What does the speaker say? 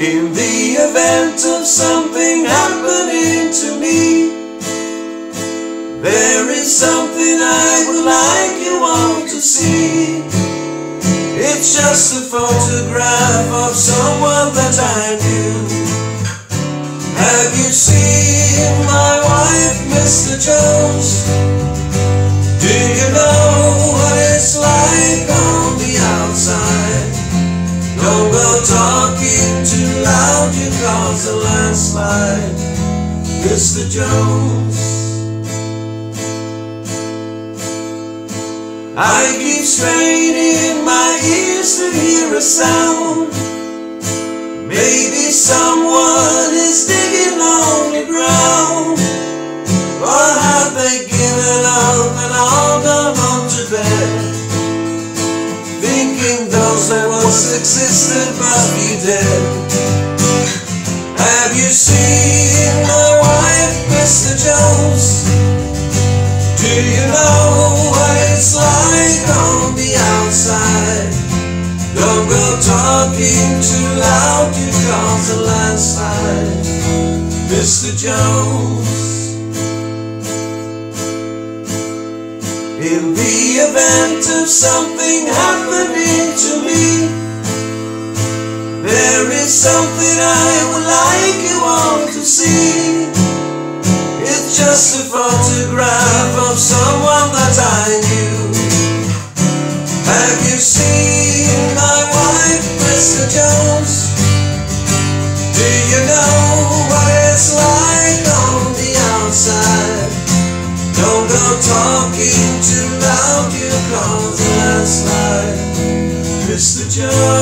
In the event of something happening to me, there is something I would like you all to see. It's just a photograph of someone that I knew. Cause a landslide, Mr. Jones. I keep straining my ears to hear a sound. Maybe someone is digging on the ground. Or have they given up and all gone on to bed? Thinking those that once existed must be dead. You seen my wife, Mr. Jones? Do you know what it's like on the outside? Don't go talking too loud, you cause a landslide, Mr. Jones. In the event of something happening to me, there is something I would like all to see. It's just a photograph of someone that I knew. Have you seen my wife, Mr. Jones? Do you know what it's like on the outside? Don't go talking too loud, you cause a landslide, Mr. Jones.